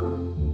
Música